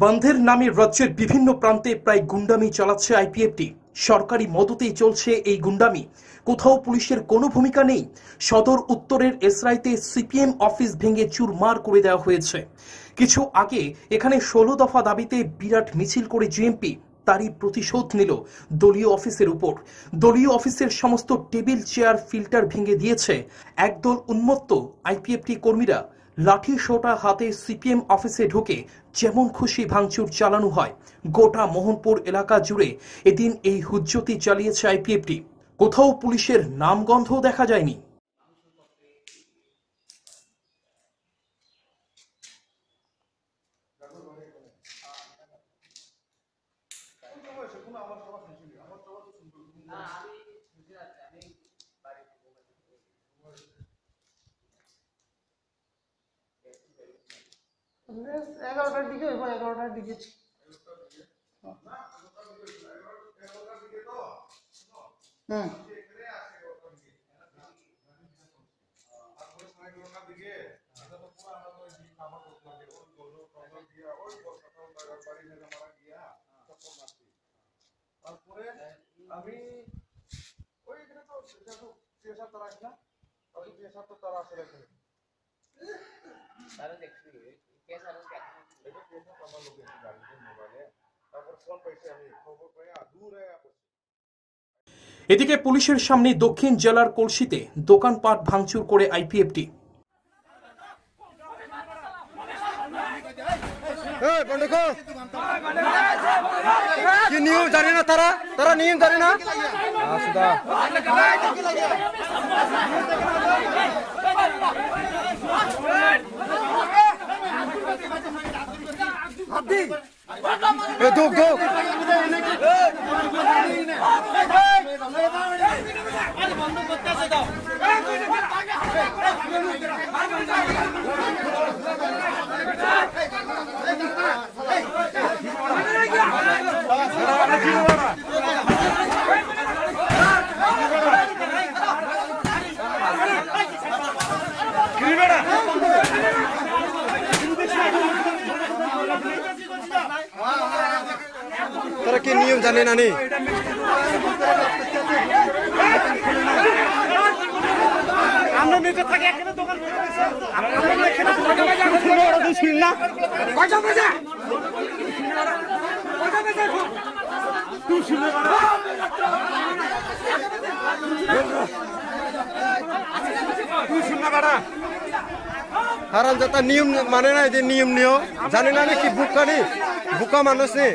বন্ধের নামে রাজ্যের বিভিন্ন প্রান্তে প্রায় গুন্ডামি চালাচ্ছে আইপিএফটি সরকারি মদতেই চলছে এই গুন্ডামি। কোথাও পুলিশের কোনো ভূমিকা নেই। সদর উত্তরের এসরাইতে সিপিএম অফিস ভেঙে চুরমার করে দেওয়া হয়েছে। কিছু আগে এখানে ষোলো দফা দাবিতে বিরাট মিছিল করে জিএমপি, তারই প্রতিশোধ নিল দলীয় অফিসের উপর। দলীয় অফিসের সমস্ত টেবিল, চেয়ার, ফিল্টার ভেঙে দিয়েছে। একদল উন্মত্ত আইপিএফটি কর্মীরা লাঠি সোটা হাতে সিপিএম অফিসে ঢুকে যেমন খুশি ভাঙচুর চালানো হয়, গোটা মোহনপুর এলাকা জুড়ে এদিন এই হুজ্জতি চালিয়েছে আইপিএফটি। কোথাও পুলিশের নামগন্ধও দেখা যায়নি। এগারোটার দিকে হইব এগারোটার দিকে। হুম। তারপরে আমি ওই তো যেহেতু তারা আছে না তখন সিএসআর তো তারা আছে এদিকে পুলিশের সামনে দক্ষিণ জেলার কলসিতে দোকানপাট ভাঙচুর করে আইপিএফটি। কি দুঃখ দুঃখ তারা কি নিয়ম জানে না নি? আমরা নিচে থাকি এখানে দোকান করে দিছে আমরা এখানে কয়টা না বাজে বাজে তুই শুনে হারাম যাতা নিয়ম মানে না নিয়ম নিয়ম। জানে না নাকি বুকা নি? বুকা মানুষ নি।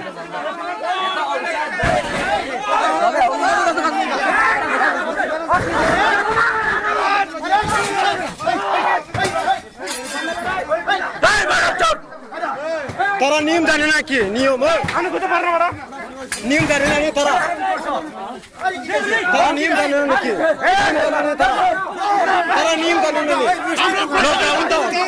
तर नियम जानेन के? नियम हो नियम जानेन नि तर? तर नियम जानेन के? तर नियम जानेन नि लकडाउन त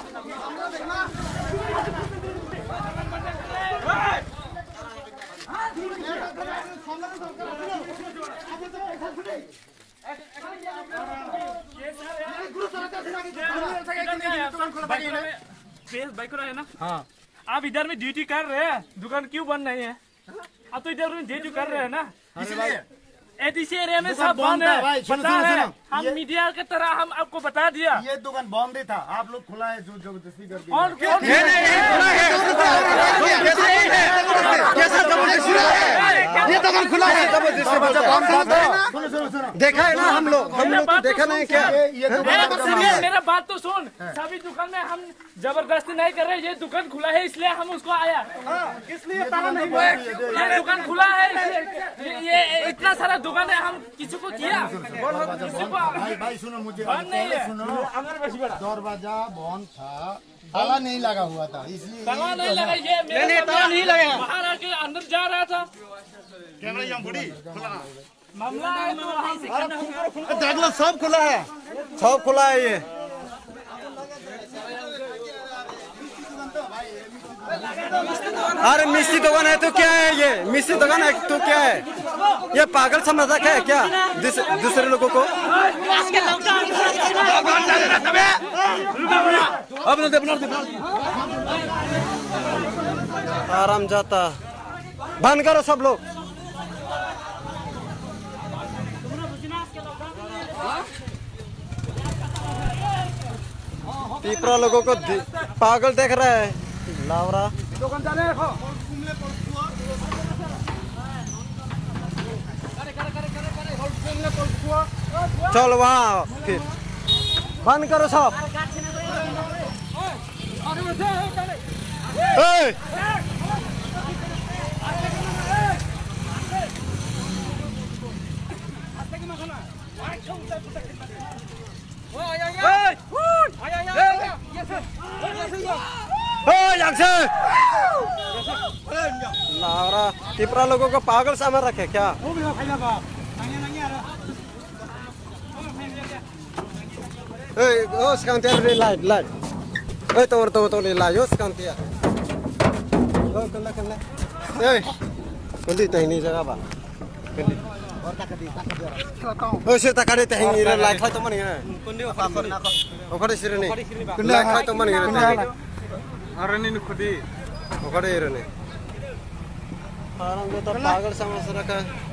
বাল को है ना? हाँ। आप इधर में ड्यूटी कर रहे हैं। दुकान क्यों बंद नहीं है? आप तो इधर में ड्यूटी कर रहे हैं ना? इसी एरिया में सब बंद है पता है हम मीडिया की तरह हम आपको बता दिया। ये दुकान बंद ही था। आप लोग खुला है जो ज़बरदस्ती कर दिया और कौन ये दुकान खुला है हैं। है। सुनो सुनो सुनो। देखा है ना हम लोग हम लोग तो देखा नहीं क्या? ये ये दुकान मेरा है। बात तो सुन। सभी दुकान में हम ज़बरदस्ती नहीं कर रहे ये दुकान खुला है इसलिए हम उसको आया। इसलिए ताला नहीं ये दुकान खुला है ये इतना सारा दुकान है हम किसी को किया किसी को भाई भाई सुनो मुझे बंद नहीं है। सुनो। दरवाज़ा बंद था ताला नहीं लगा हुआ था इसलिए ताला नहीं लगा ये नहीं नहीं ताला नहीं लगा। बाहर आके अंदर जा रहा था। मामला है तो वहाँ से करना होगा। देख लो सब खुला है। सब खुला है ये। अरे मिस्त्री दुकान है तो क्या है ये? मिस्त्री दुकान है तो क्या है? ये पागल समझ रखा है क्या? दूस- दूसरे लोगों को? आराम जाता। बंद करो सब लोग। पीपरा लोगों को पागल देख रहा है। लावरा। चल वहाँ फिर। बंद करो सब। लोगों को पागल समझ रखे क्या? Eh, oh sekarang. Eh, oh sekarang. Oh, kena, kena. Eh, teh jaga apa? Oh? Oh, खुद ही Oh, pagal sama masyarakat. Nah,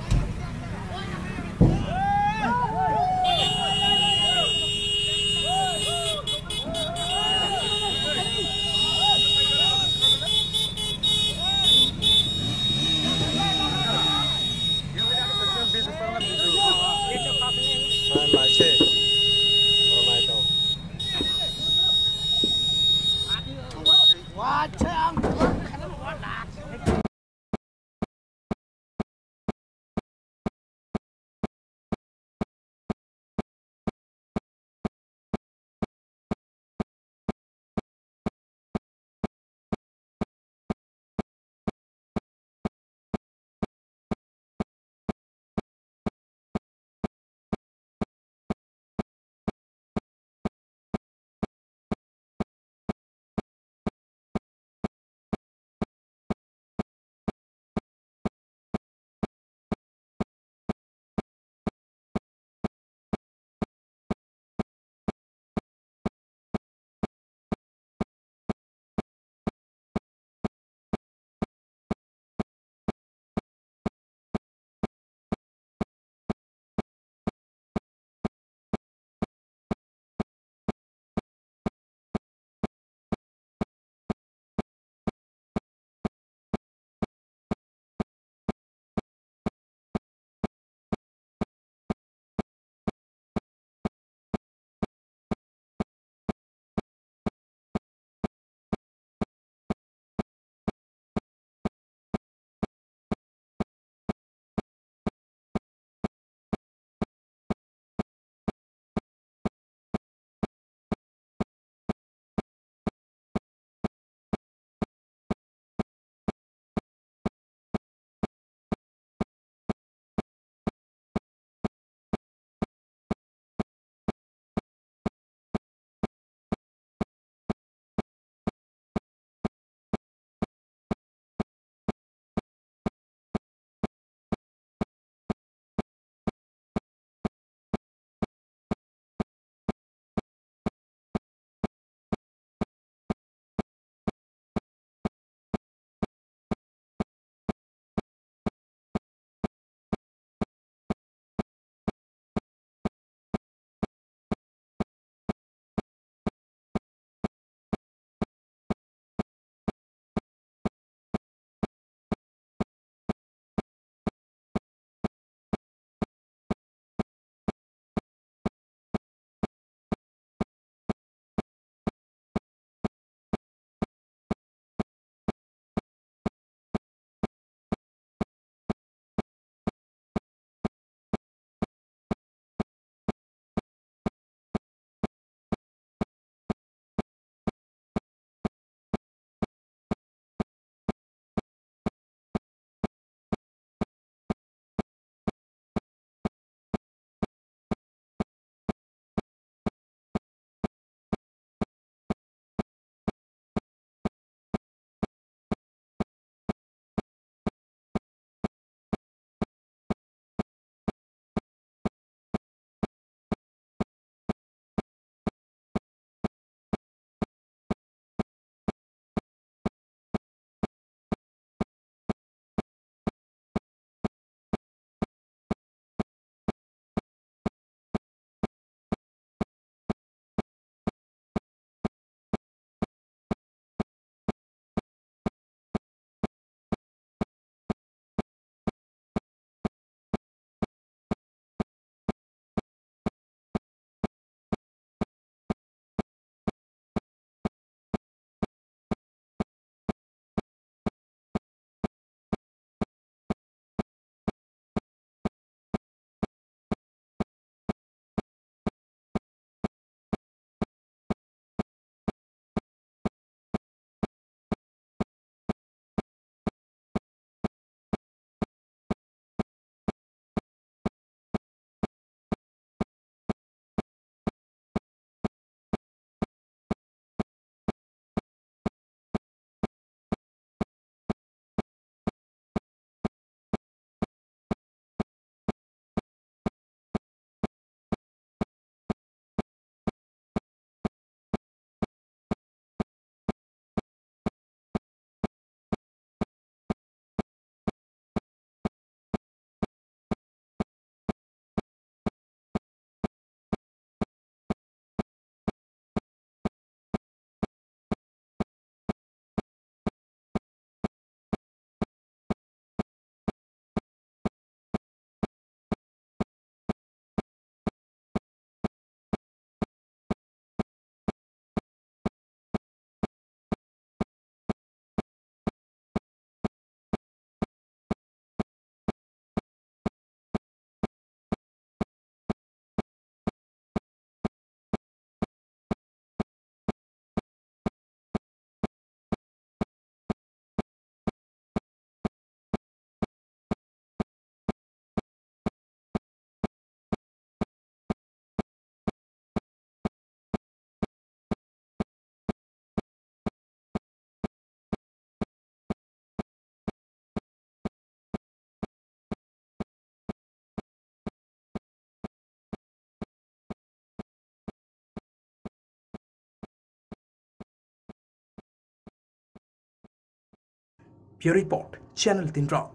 Pure Report, Channel Tindroth.